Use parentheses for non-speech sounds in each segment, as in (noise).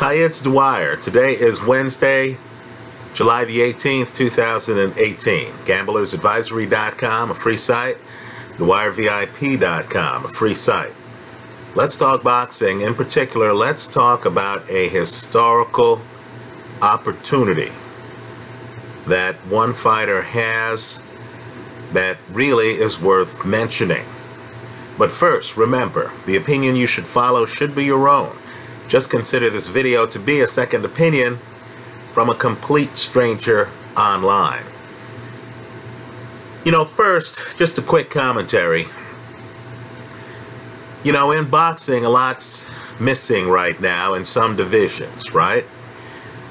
Hi, it's Dwyer. Today is Wednesday, July the 18th, 2018. GamblersAdvisory.com, a free site. DwyerVIP.com, a free site. Let's talk boxing. In particular, let's talk about a historical opportunity that one fighter has that really is worth mentioning. But first, remember, the opinion you should follow should be your own. Just consider this video to be a second opinion from a complete stranger online. You know, first, just a quick commentary. You know, in boxing, a lot's missing right now in some divisions, right?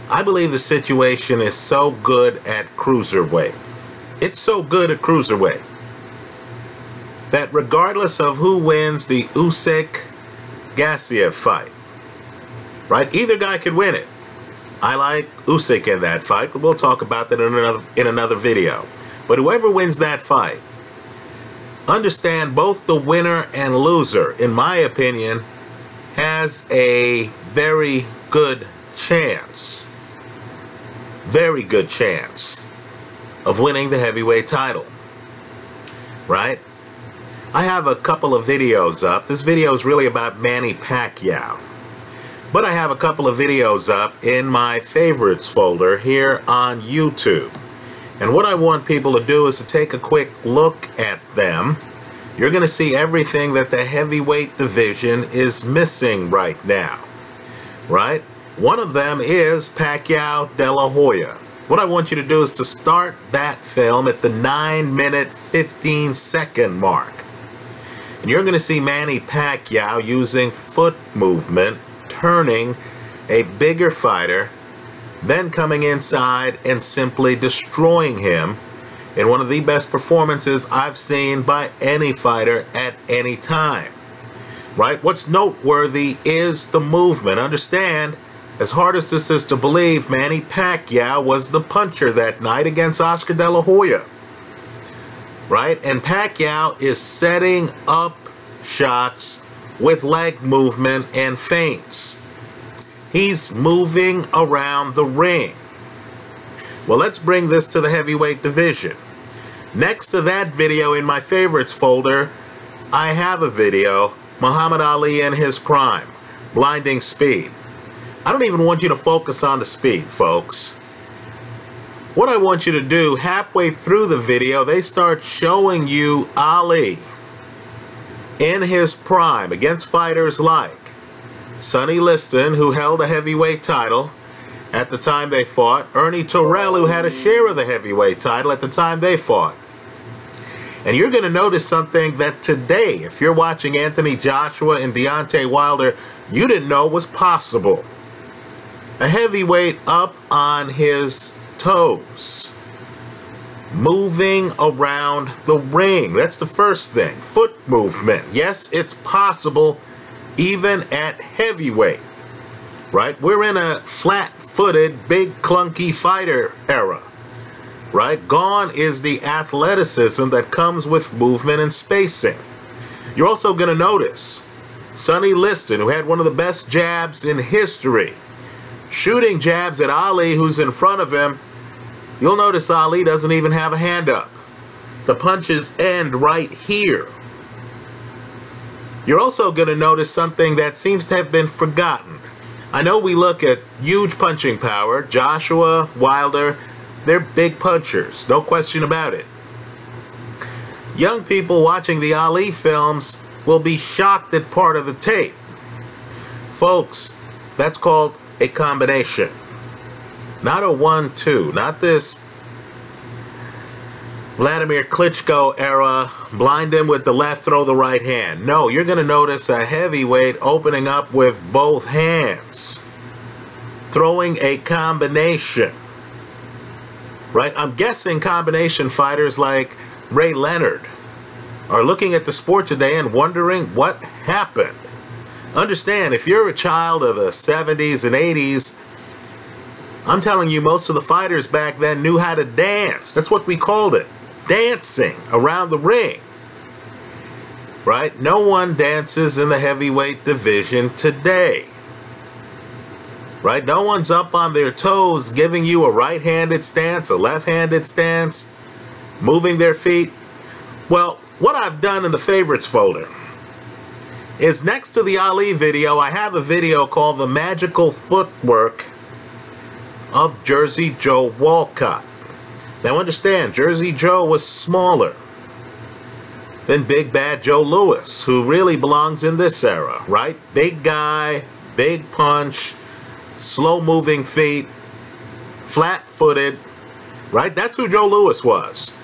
I believe the situation is so good at cruiserweight. It's so good at cruiserweight that regardless of who wins the Usyk Gassiev fight, right? Either guy could win it. I like Usyk in that fight, but we'll talk about that in another in another video. But whoever wins that fight, understand both the winner and loser, in my opinion, has a very good chance, very good chance of winning the heavyweight title. Right? I have a couple of videos up. This video is really about Manny Pacquiao. But I have a couple of videos up in my favorites folder here on YouTube. And what I want people to do is to take a quick look at them. You're going to see everything that the heavyweight division is missing right now. Right? One of them is Pacquiao De La Hoya. What I want you to do is to start that film at the 9 minute 15 second mark. And you're going to see Manny Pacquiao using foot movement, turning a bigger fighter, then coming inside and simply destroying him in one of the best performances I've seen by any fighter at any time. Right? What's noteworthy is the movement. Understand, as hard as this is to believe, Manny Pacquiao was the puncher that night against Oscar De La Hoya right? And Pacquiao is setting up shots with leg movement and feints. He's moving around the ring. Well, let's bring this to the heavyweight division. Next to that video in my favorites folder, I have a video, Muhammad Ali in his prime, blinding speed. I don't even want you to focus on the speed, folks. What I want you to do, halfway through the video, they start showing you Ali in his prime against fighters like Sonny Liston, who held a heavyweight title at the time they fought, Ernie Terrell, who had a share of the heavyweight title at the time they fought. And you're going to notice something that today, if you're watching Anthony Joshua and Deontay Wilder, you didn't know was possible. A heavyweight up on his toes. Moving around the ring. That's the first thing. Foot movement. Yes, it's possible even at heavyweight. Right? We're in a flat-footed, big, clunky fighter era. Right? Gone is the athleticism that comes with movement and spacing. You're also going to notice Sonny Liston, who had one of the best jabs in history, shooting jabs at Ali, who's in front of him, You'll notice Ali doesn't even have a hand up. The punches end right here. You're also going to notice something that seems to have been forgotten. I know we look at huge punching power. Joshua, Wilder, they're big punchers. No question about it. Young people watching the Ali films will be shocked at part of the tape. Folks, that's called a combination. Not a 1-2. Not this Vladimir Klitschko era, blind him with the left, throw the right hand. No, you're going to notice a heavyweight opening up with both hands. Throwing a combination. Right? I'm guessing combination fighters like Ray Leonard are looking at the sport today and wondering what happened. Understand, if you're a child of the 70s and 80s, I'm telling you, most of the fighters back then knew how to dance. That's what we called it. Dancing around the ring. Right? No one dances in the heavyweight division today. right? No one's up on their toes giving you a right-handed stance, a left-handed stance, moving their feet. Well, what I've done in the favorites folder is next to the Ali video, I have a video called The Magical Footwork of Jersey Joe Walcott. Now understand, Jersey Joe was smaller than Big Bad Joe Louis, who really belongs in this era, right? Big guy, big punch, slow moving feet, flat footed, right? That's who Joe Louis was.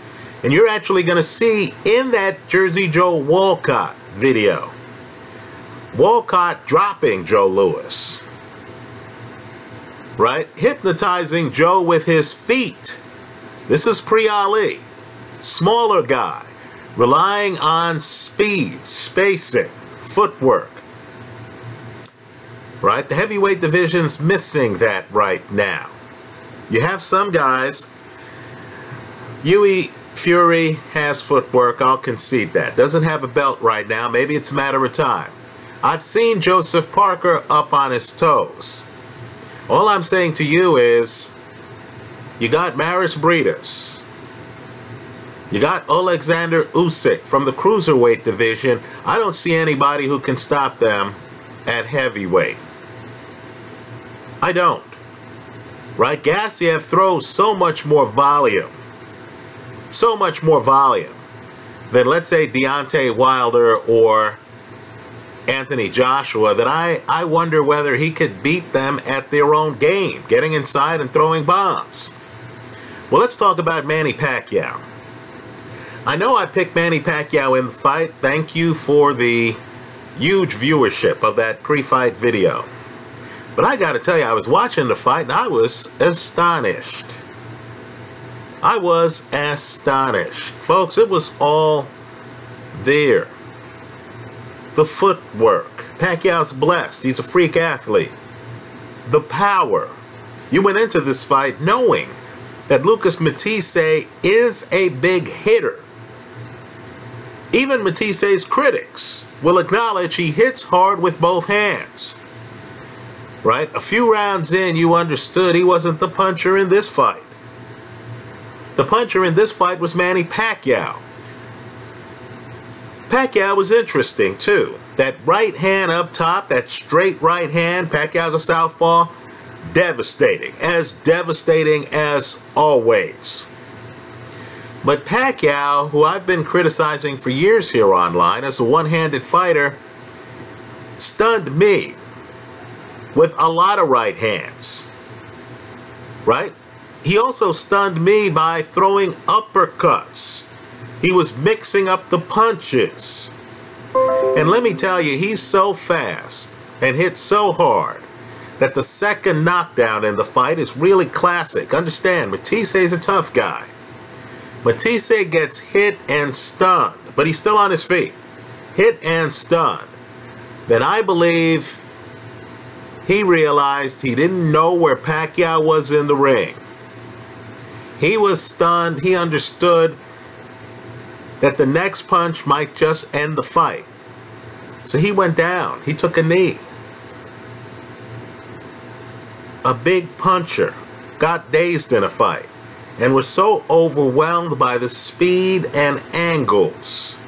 And you're actually going to see in that Jersey Joe Walcott video, Walcott dropping Joe Louis, right? Hypnotizing Joe with his feet. This is pre Ali. Smaller guy, relying on speed, spacing, footwork. Right? The heavyweight division's missing that right now. You have some guys. Hughie Fury has footwork, I'll concede that. Doesn't have a belt right now. Maybe it's a matter of time. I've seen Joseph Parker up on his toes. All I'm saying to you is, you got Mairis Briedis. You got Alexander Usyk from the cruiserweight division. I don't see anybody who can stop them at heavyweight. I don't. Right? Gassiev throws so much more volume. So much more volume than, let's say, Deontay Wilder or Anthony Joshua that I, I wonder whether he could beat them at their own game, getting inside and throwing bombs. Well, let's talk about Manny Pacquiao. I know I picked Manny Pacquiao in the fight. Thank you for the huge viewership of that pre-fight video. But I got to tell you, I was watching the fight and I was astonished. I was astonished. Folks, it was all there. The footwork. Pacquiao's blessed. He's a freak athlete. The power. You went into this fight knowing that Lucas Matthysse is a big hitter. Even Matthysse's critics will acknowledge he hits hard with both hands. Right? A few rounds in, you understood he wasn't the puncher in this fight. The puncher in this fight was Manny Pacquiao. Pacquiao was interesting, too. That right hand up top, that straight right hand, Pacquiao's a southpaw, devastating. As devastating as always. But Pacquiao, who I've been criticizing for years here online as a one-handed fighter, stunned me with a lot of right hands. Right? He also stunned me by throwing uppercuts. He was mixing up the punches. And let me tell you, he's so fast and hits so hard that the second knockdown in the fight is really classic. Understand, Matthysse is a tough guy. Matthysse gets hit and stunned, but he's still on his feet. Hit and stunned. Then I believe he realized he didn't know where Pacquiao was in the ring. He was stunned. He understood that the next punch might just end the fight. So he went down. He took a knee. A big puncher got dazed in a fight and was so overwhelmed by the speed and angles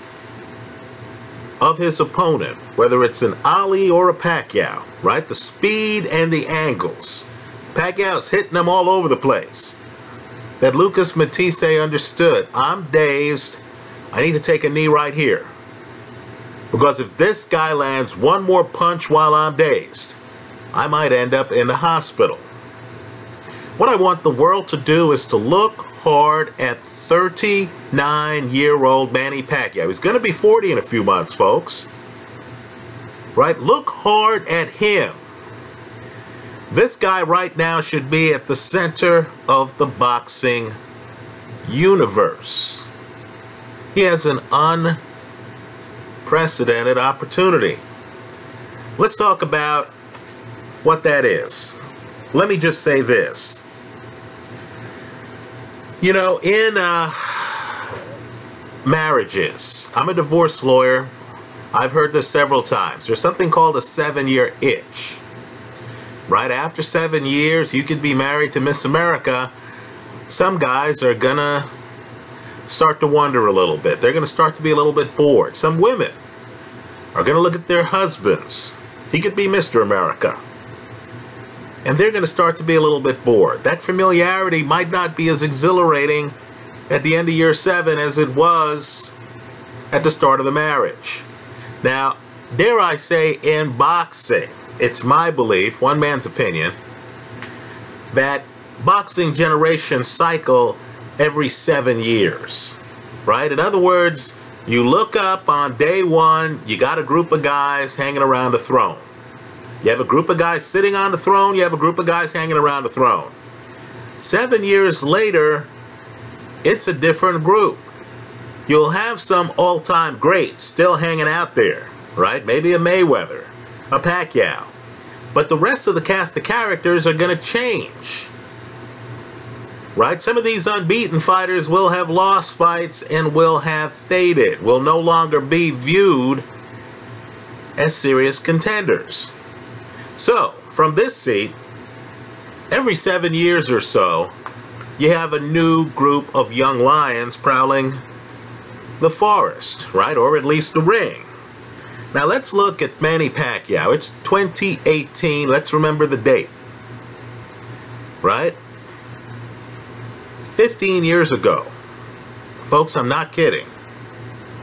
of his opponent, whether it's an Ali or a Pacquiao, right? The speed and the angles. Pacquiao's hitting them all over the place. That Lucas Matthysse understood, I'm dazed, I need to take a knee right here. Because if this guy lands one more punch while I'm dazed, I might end up in the hospital. What I want the world to do is to look hard at 39-year-old Manny Pacquiao. He's going to be 40 in a few months, folks. Right? Look hard at him. This guy right now should be at the center of the boxing universe. He has an unprecedented opportunity. Let's talk about what that is. Let me just say this. You know, in uh, marriages, I'm a divorce lawyer. I've heard this several times. There's something called a seven-year itch. right after seven years, you could be married to Miss America. Some guys are gonna start to wonder a little bit. They're gonna start to be a little bit bored. Some women are gonna look at their husbands. He could be Mr. America. And they're gonna start to be a little bit bored. That familiarity might not be as exhilarating at the end of year seven as it was at the start of the marriage. Now, dare I say, in boxing, it's my belief, one man's opinion, that boxing generation cycle every seven years, right? In other words, you look up on day one, you got a group of guys hanging around the throne. You have a group of guys sitting on the throne, you have a group of guys hanging around the throne. Seven years later, it's a different group. You'll have some all-time greats still hanging out there, right? Maybe a Mayweather, a Pacquiao. But the rest of the cast of characters are going to change. Right? Some of these unbeaten fighters will have lost fights and will have faded, will no longer be viewed as serious contenders. So, from this seat, every seven years or so, you have a new group of young lions prowling the forest, right? Or at least the ring. Now let's look at Manny Pacquiao. It's 2018. Let's remember the date. Right? 15 years ago. Folks, I'm not kidding.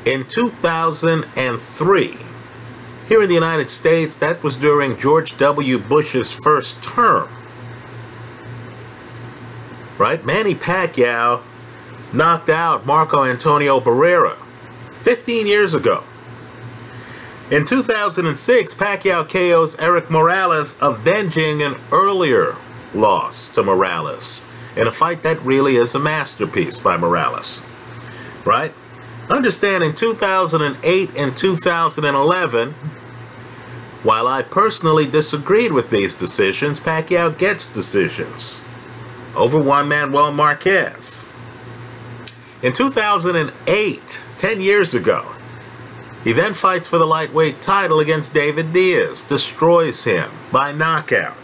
In 2003, here in the United States, that was during George W. Bush's first term. Right? Manny Pacquiao knocked out Marco Antonio Barrera 15 years ago. In 2006, Pacquiao KOs Erik Morales, avenging an earlier loss to Morales in a fight that really is a masterpiece by Morales. Right? Understand in 2008 and 2011, while I personally disagreed with these decisions, Pacquiao gets decisions over Juan Manuel Marquez. In 2008, 10 years ago, he then fights for the lightweight title against David Diaz, destroys him by knockout.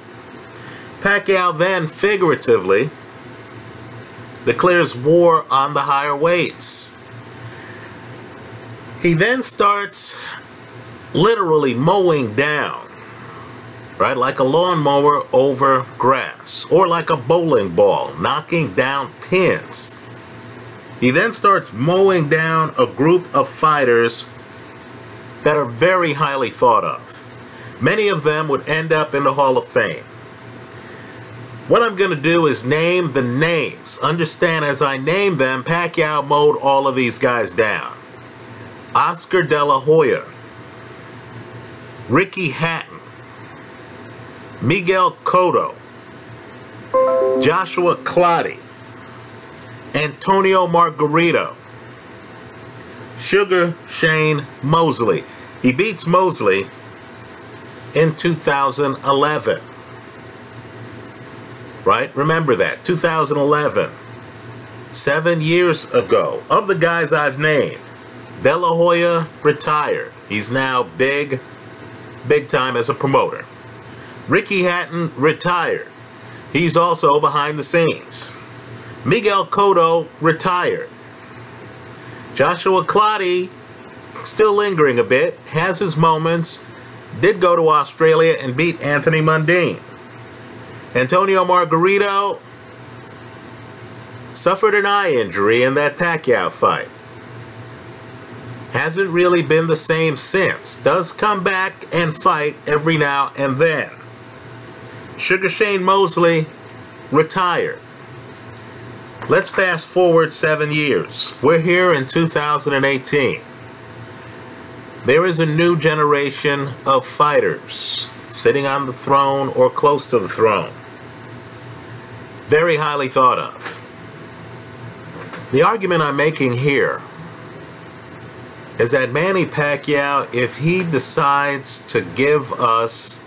Pacquiao then figuratively declares war on the higher weights. He then starts literally mowing down, right, like a lawnmower over grass, or like a bowling ball, knocking down pins he then starts mowing down a group of fighters that are very highly thought of. Many of them would end up in the Hall of Fame. What I'm going to do is name the names. Understand, as I name them, Pacquiao mowed all of these guys down. Oscar De La Hoya, Ricky Hatton, Miguel Cotto, Joshua Clottey, Antonio Margarito. Sugar Shane Mosley. He beats Mosley in 2011. Right? Remember that. 2011. Seven years ago. Of the guys I've named, De La Hoya retired. He's now big, big time as a promoter. Ricky Hatton retired. He's also behind the scenes. Miguel Cotto retired. Joshua Clottey, still lingering a bit, has his moments, did go to Australia and beat Anthony Mundine. Antonio Margarito suffered an eye injury in that Pacquiao fight. Hasn't really been the same since. Does come back and fight every now and then. Sugar Shane Mosley retired. Let's fast forward seven years. We're here in 2018. There is a new generation of fighters sitting on the throne or close to the throne. Very highly thought of. The argument I'm making here is that Manny Pacquiao, if he decides to give us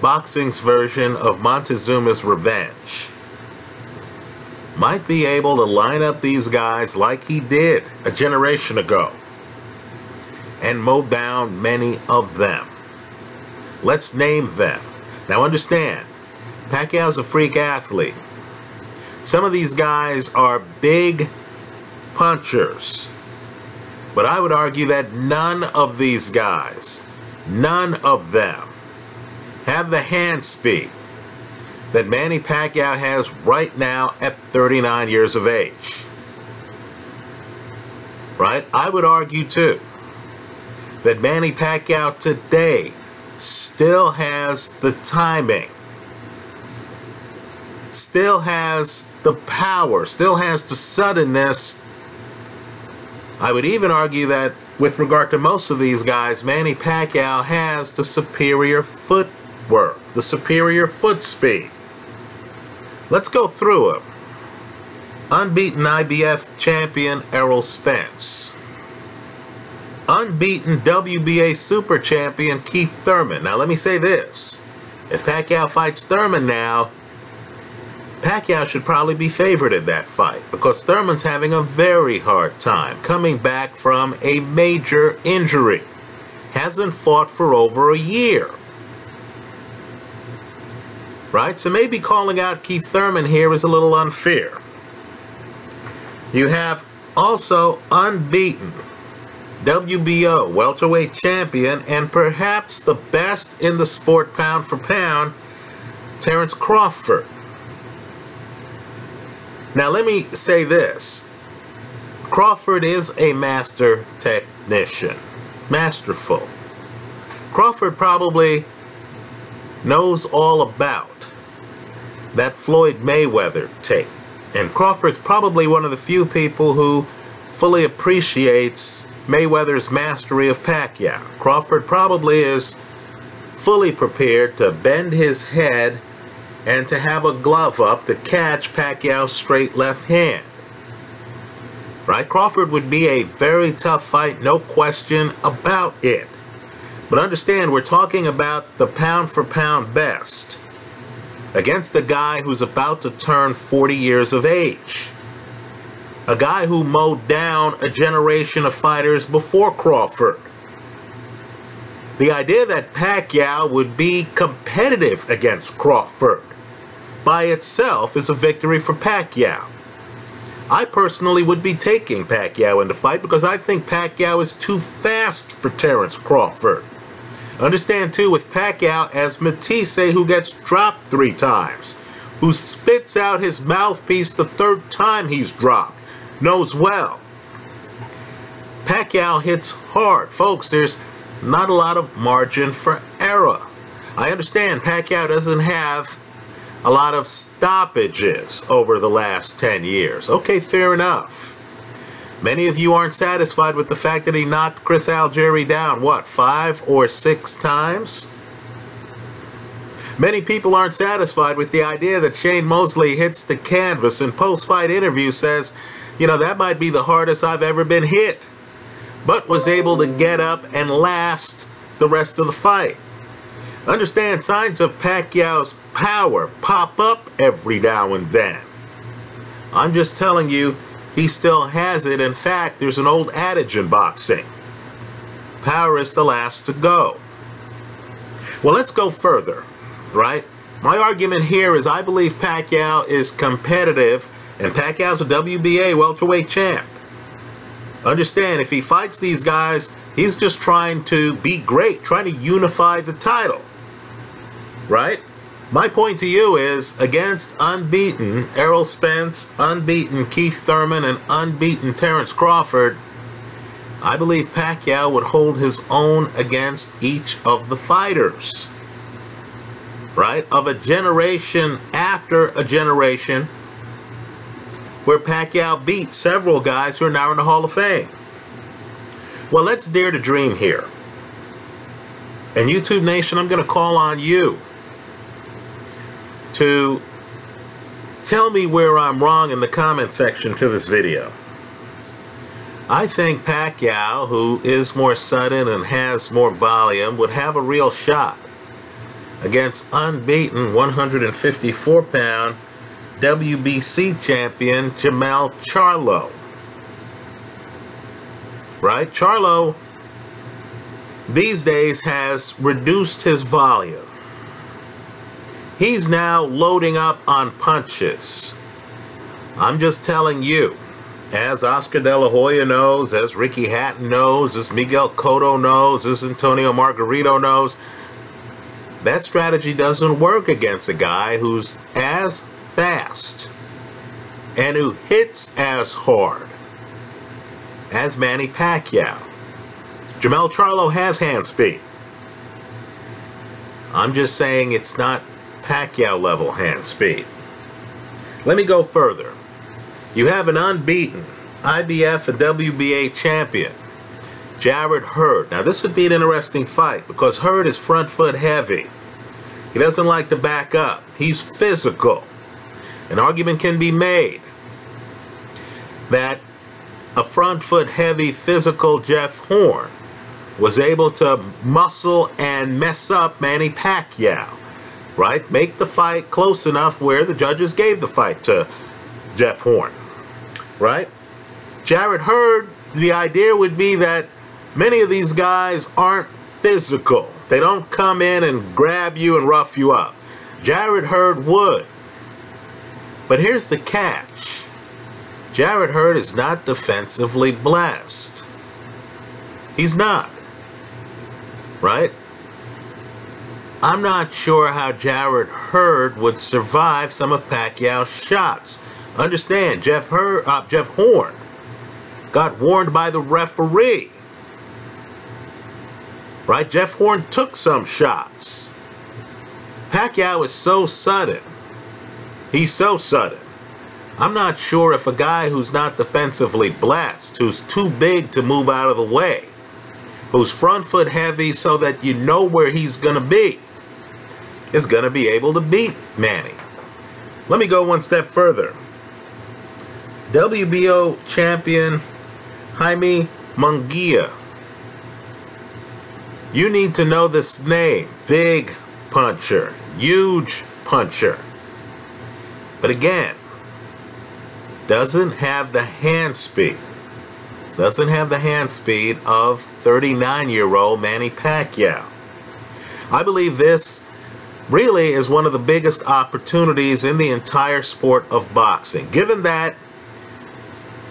boxing's version of Montezuma's Revenge, might be able to line up these guys like he did a generation ago and mow down many of them. Let's name them. Now understand, Pacquiao's a freak athlete. Some of these guys are big punchers. But I would argue that none of these guys, none of them, have the hand speed that Manny Pacquiao has right now at 39 years of age. Right? I would argue too that Manny Pacquiao today still has the timing, still has the power, still has the suddenness. I would even argue that with regard to most of these guys, Manny Pacquiao has the superior footwork, the superior foot speed. Let's go through them. Unbeaten IBF champion Errol Spence. Unbeaten WBA super champion Keith Thurman. Now let me say this. If Pacquiao fights Thurman now, Pacquiao should probably be favored in that fight because Thurman's having a very hard time coming back from a major injury. Hasn't fought for over a year right? So maybe calling out Keith Thurman here is a little unfair. You have also unbeaten WBO welterweight champion and perhaps the best in the sport pound for pound, Terence Crawford. Now let me say this. Crawford is a master technician. Masterful. Crawford probably knows all about that Floyd Mayweather tape. And Crawford's probably one of the few people who fully appreciates Mayweather's mastery of Pacquiao. Crawford probably is fully prepared to bend his head and to have a glove up to catch Pacquiao's straight left hand. Right? Crawford would be a very tough fight, no question about it. But understand, we're talking about the pound for pound best against a guy who's about to turn 40 years of age. A guy who mowed down a generation of fighters before Crawford. The idea that Pacquiao would be competitive against Crawford by itself is a victory for Pacquiao. I personally would be taking Pacquiao in the fight because I think Pacquiao is too fast for Terence Crawford. Understand too with Pacquiao as Matthysse who gets dropped three times, who spits out his mouthpiece the third time he's dropped, knows well. Pacquiao hits hard. Folks, there's not a lot of margin for error. I understand Pacquiao doesn't have a lot of stoppages over the last 10 years. Okay, fair enough. Many of you aren't satisfied with the fact that he knocked Chris Algieri down, what, five or six times? Many people aren't satisfied with the idea that Shane Mosley hits the canvas and post-fight interview says, you know, that might be the hardest I've ever been hit, but was able to get up and last the rest of the fight. Understand, signs of Pacquiao's power pop up every now and then. I'm just telling you, he still has it. In fact, there's an old adage in boxing. Power is the last to go. Well, let's go further, right? My argument here is I believe Pacquiao is competitive and Pacquiao's a WBA welterweight champ. Understand, if he fights these guys, he's just trying to be great, trying to unify the title. Right? My point to you is against unbeaten Errol Spence, unbeaten Keith Thurman, and unbeaten Terence Crawford, I believe Pacquiao would hold his own against each of the fighters. Right? Of a generation after a generation where Pacquiao beat several guys who are now in the Hall of Fame. Well, let's dare to dream here. And YouTube Nation, I'm going to call on you to tell me where I'm wrong in the comment section to this video. I think Pacquiao, who is more sudden and has more volume, would have a real shot against unbeaten 154-pound WBC champion Jermall Charlo. Right? Charlo these days has reduced his volume He's now loading up on punches. I'm just telling you, as Oscar De La Hoya knows, as Ricky Hatton knows, as Miguel Cotto knows, as Antonio Margarito knows, that strategy doesn't work against a guy who's as fast and who hits as hard as Manny Pacquiao. Jermell Charlo has hand speed. I'm just saying it's not Pacquiao level hand speed. Let me go further. You have an unbeaten IBF and WBA champion, Jarrett Hurd. Now this would be an interesting fight because Hurd is front foot heavy. He doesn't like to back up. He's physical. An argument can be made that a front foot heavy physical Jeff Horn was able to muscle and mess up Manny Pacquiao, right? Make the fight close enough where the judges gave the fight to Jeff Horn, right? Jarrett Hurd, the idea would be that many of these guys aren't physical. They don't come in and grab you and rough you up. Jarrett Hurd would. But here's the catch. Jarrett Hurd is not defensively blessed. He's not right? I'm not sure how Jarrett Hurd would survive some of Pacquiao's shots. Understand, Jeff uh, Jeff Horn got warned by the referee. Right? Jeff Horn took some shots. Pacquiao is so sudden. He's so sudden. I'm not sure if a guy who's not defensively blessed, who's too big to move out of the way, who's front foot heavy so that you know where he's going to be, is going to be able to beat Manny. Let me go one step further. WBO champion Jaime Munguia. You need to know this name. Big puncher. Huge puncher. But again, doesn't have the hand speed doesn't have the hand speed of 39-year-old Manny Pacquiao. I believe this really is one of the biggest opportunities in the entire sport of boxing. Given that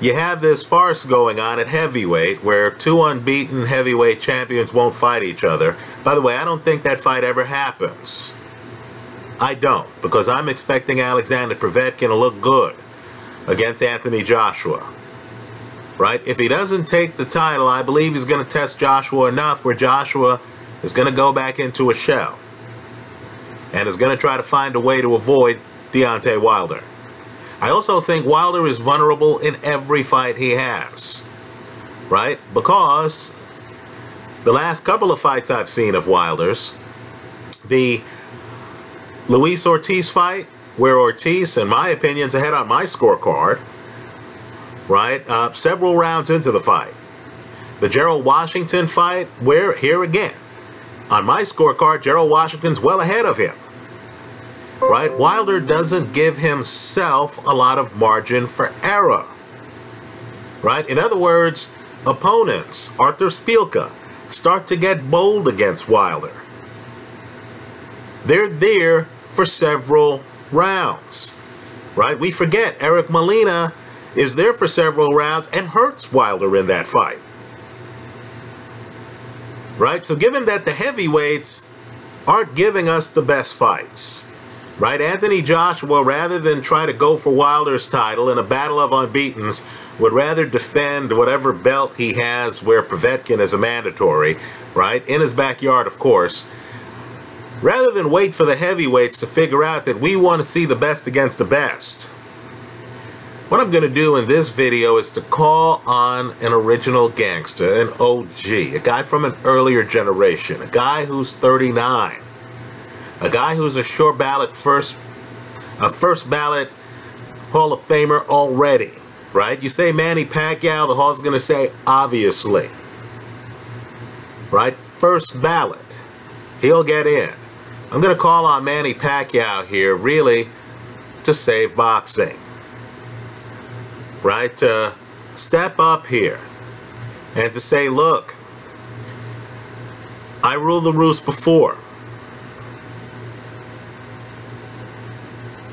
you have this farce going on at heavyweight where two unbeaten heavyweight champions won't fight each other. By the way, I don't think that fight ever happens. I don't, because I'm expecting Alexander Povetkin to look good against Anthony Joshua right? If he doesn't take the title, I believe he's going to test Joshua enough where Joshua is going to go back into a shell and is going to try to find a way to avoid Deontay Wilder. I also think Wilder is vulnerable in every fight he has, right? Because the last couple of fights I've seen of Wilder's, the Luis Ortiz fight, where Ortiz, in my opinion, is ahead on my scorecard, right? Uh, several rounds into the fight. The Gerald Washington fight, where, here again, on my scorecard, Gerald Washington's well ahead of him. Right? Wilder doesn't give himself a lot of margin for error. Right? In other words, opponents, Artur Szpilka, start to get bold against Wilder. They're there for several rounds. Right? We forget Eric Molina is there for several rounds and hurts Wilder in that fight. Right? So given that the heavyweights aren't giving us the best fights, right? Anthony Joshua, rather than try to go for Wilder's title in a battle of unbeatens, would rather defend whatever belt he has where Povetkin is a mandatory, right? In his backyard, of course. Rather than wait for the heavyweights to figure out that we want to see the best against the best, what I'm going to do in this video is to call on an original gangster, an OG, a guy from an earlier generation, a guy who's 39, a guy who's a sure ballot first, a first ballot Hall of Famer already, right? You say Manny Pacquiao, the Hall's going to say obviously, right? First ballot, he'll get in. I'm going to call on Manny Pacquiao here really to save boxing right, to step up here and to say, look, I ruled the roost before.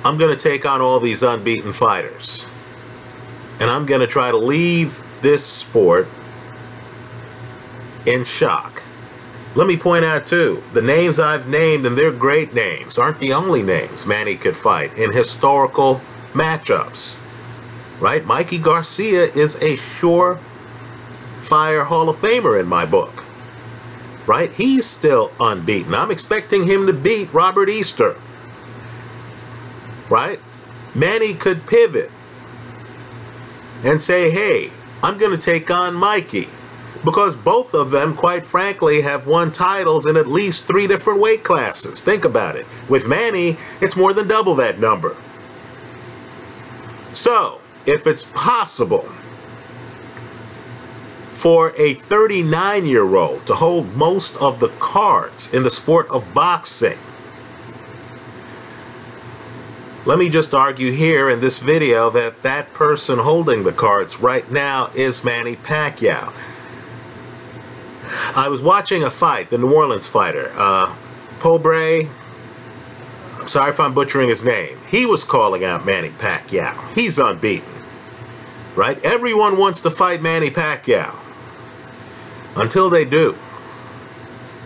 I'm going to take on all these unbeaten fighters. And I'm going to try to leave this sport in shock. Let me point out too, the names I've named, and they're great names, aren't the only names Manny could fight in historical matchups. Right? Mikey Garcia is a sure fire Hall of Famer in my book. Right? He's still unbeaten. I'm expecting him to beat Robert Easter. Right? Manny could pivot and say, hey, I'm going to take on Mikey because both of them, quite frankly, have won titles in at least three different weight classes. Think about it. With Manny, it's more than double that number. So, if it's possible for a 39 year old to hold most of the cards in the sport of boxing, let me just argue here in this video that that person holding the cards right now is Manny Pacquiao. I was watching a fight, the New Orleans fighter, uh, Pobray, I'm sorry if I'm butchering his name. He was calling out Manny Pacquiao. He's unbeaten. Right? Everyone wants to fight Manny Pacquiao. Until they do.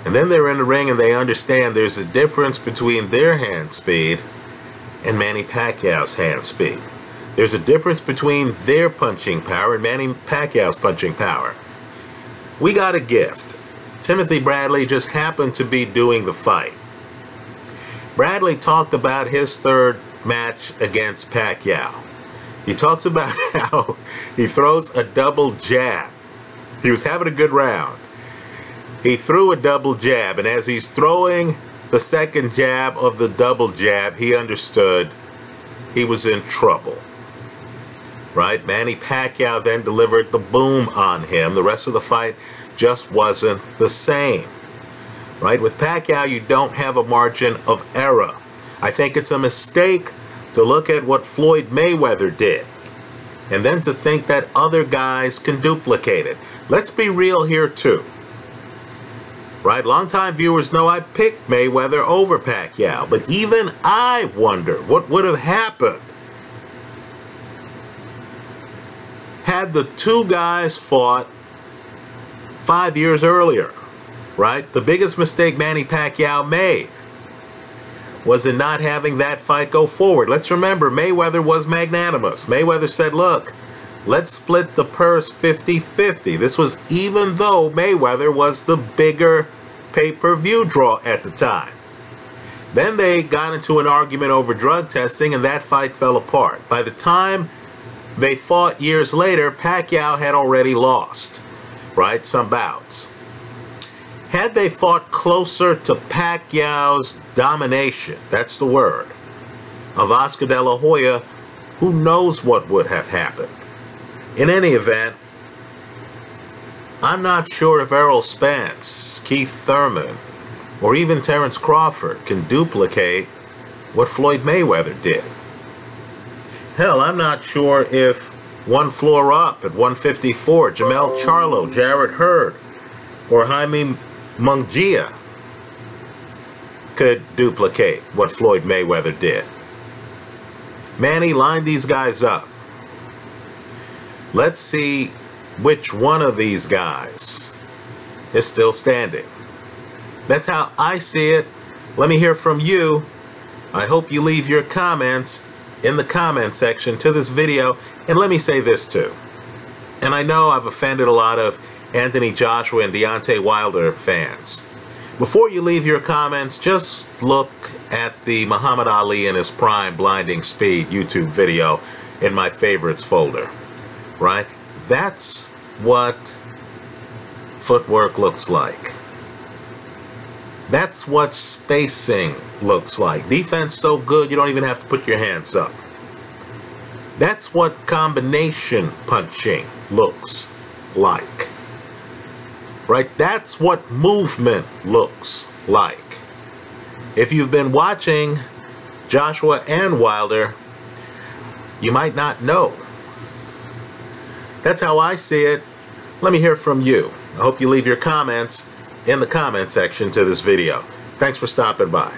And then they're in the ring and they understand there's a difference between their hand speed and Manny Pacquiao's hand speed. There's a difference between their punching power and Manny Pacquiao's punching power. We got a gift. Timothy Bradley just happened to be doing the fight. Bradley talked about his third match against Pacquiao. He talks about (laughs) how he throws a double jab. He was having a good round. He threw a double jab, and as he's throwing the second jab of the double jab, he understood he was in trouble right? Manny Pacquiao then delivered the boom on him. The rest of the fight just wasn't the same, right? With Pacquiao, you don't have a margin of error. I think it's a mistake to look at what Floyd Mayweather did and then to think that other guys can duplicate it. Let's be real here too. Right, longtime viewers know I picked Mayweather over Pacquiao, but even I wonder what would have happened had the two guys fought five years earlier, right? The biggest mistake Manny Pacquiao made was in not having that fight go forward. Let's remember, Mayweather was magnanimous. Mayweather said, look, let's split the purse 50-50. This was even though Mayweather was the bigger pay-per-view draw at the time. Then they got into an argument over drug testing and that fight fell apart. By the time they fought years later, Pacquiao had already lost, right? Some bouts. Had they fought closer to Pacquiao's domination, that's the word, of Oscar de la Hoya, who knows what would have happened. In any event, I'm not sure if Errol Spence, Keith Thurman, or even Terence Crawford can duplicate what Floyd Mayweather did. Hell, I'm not sure if one floor up at 154, Jermell Charlo, Jarrett Hurd, or Jaime Munguia could duplicate what Floyd Mayweather did. Manny, line these guys up. Let's see which one of these guys is still standing. That's how I see it. Let me hear from you. I hope you leave your comments in the comment section to this video. And let me say this too. And I know I've offended a lot of Anthony Joshua and Deontay Wilder fans. Before you leave your comments, just look at the Muhammad Ali in his prime blinding speed YouTube video in my favorites folder. Right? That's what footwork looks like. That's what spacing looks like. Defense so good you don't even have to put your hands up. That's what combination punching looks like. Right? That's what movement looks like. If you've been watching Joshua and Wilder, you might not know. That's how I see it. Let me hear from you. I hope you leave your comments in the comment section to this video. Thanks for stopping by.